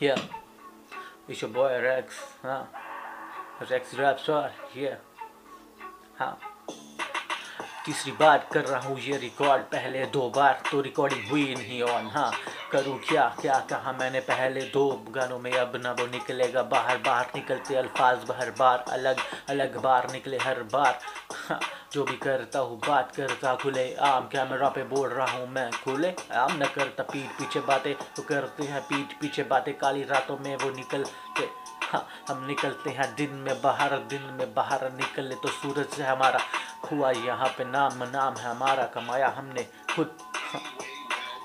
Yeah, it's your boy Rex. हाँ Rex Rap Star. Yeah. हाँ तीसरी बार कर रहा हूँ ये रिकॉर्ड पहले दो बार तो रिकॉर्डिंग हुई नहीं ऑन हाँ करूँ क्या? क्या कहा मैंने? पहले दो गानों में अब ना वो निकलेगा। बाहर बाहर निकलते अल्फाज हर बार अलग अलग बार निकले हर बार। हाँ, जो भी करता हूँ बात करता खुले आम कैमरा पे बोल रहा हूँ मैं खुले आम न करता पीठ पीछे बातें तो करते हैं पीठ पीछे बातें काली रातों में वो निकल के हाँ हम निकलते हैं दिन में बाहर दिन में बाहर निकल ले तो सूरज से हमारा हुआ यहाँ पे नाम नाम है हमारा कमाया हमने खुद हाँ,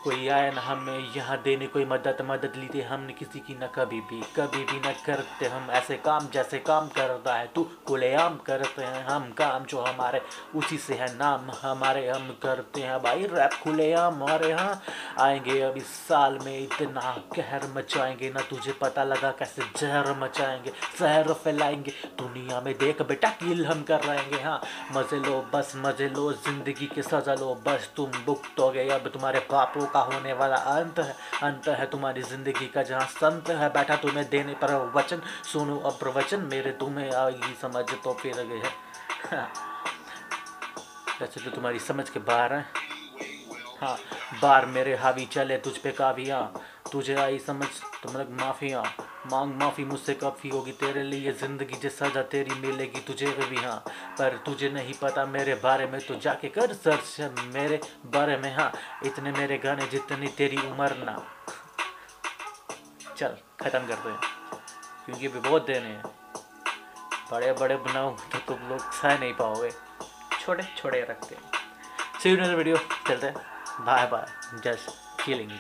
कोई आया ना हमें, यहाँ देने कोई मदद मदद ली थी हमने किसी की ना कभी भी कभी भी ना करते हम ऐसे काम जैसे काम करता है, तू खुलेआम करते हैं हम काम जो हमारे, उसी से है नाम हमारे हम करते हैं। भाई रैप खुलेआम हमारे यहाँ, आएँगे अब इस साल में इतना कहर मचाएँगे, ना तुझे पता लगा कैसे जहर मचाएँगे, जहर फैलाएँगे, दुनिया में देख बेटा किल हम कर रहेंगे हाँ। मज़े लो, बस मज़े लो, ज़िंदगी के सजा लो, बस तुम बुक हो गए, अब तुम्हारे पापों का होने वाला अंत है अंत है तुम्हारी ज़िंदगी का जहाँ संत है, बैठा तुम्हें देने पर वचन। सुनो अब प्रवचन, मेरे तुम्हें आएगी समझ तो फिर गए है। वैसे तो तुम्हारी समझ के बाहर है। हाँ बार मेरे हावी चले तुझ पे काफिया तुझे आई समझ तो मतलब माफिया मांग माफ़ी मुझसे काफ़ी होगी? तेरे लिए ज़िंदगी जो सज़ा तेरी मिलेगी तुझे भी हाँ। पर तुझे नहीं पता मेरे बारे में तो जाके कर सर्च मेरे बारे में हाँ। इतने मेरे गाने जितनी तेरी उम्र, ना। चल, ख़त्म करते हैं। क्योंकि अभी बहुत देने हैं। बड़े बड़े बनाओ तो तुम लोग सह नहीं पाओगे। छोटे छोटे रखते हैं। सी वीडियो चलते हैं। Bye bye just feeling